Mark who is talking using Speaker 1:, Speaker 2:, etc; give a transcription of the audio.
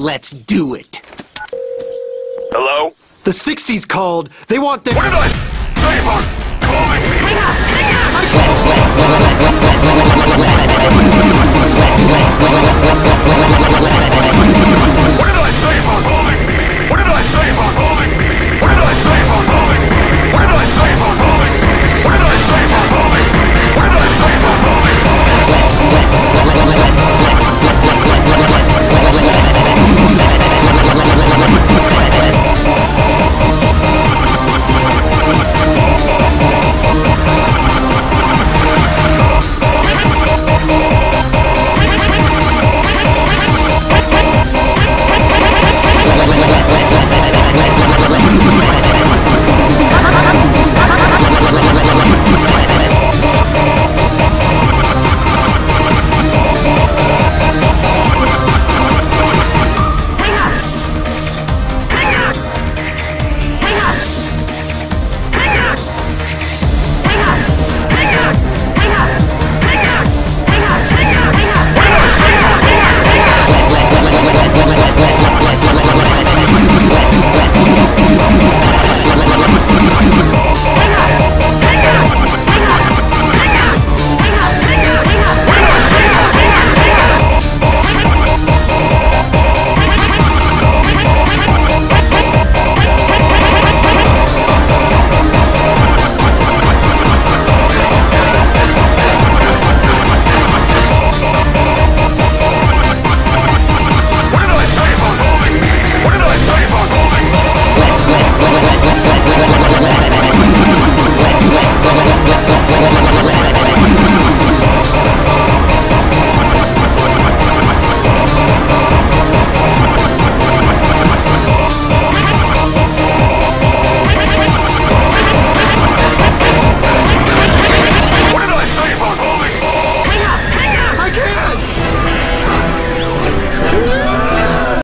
Speaker 1: Let's do it.
Speaker 2: Hello?
Speaker 3: The 60s called. They want their.
Speaker 2: What did I say about calling me?
Speaker 1: Let's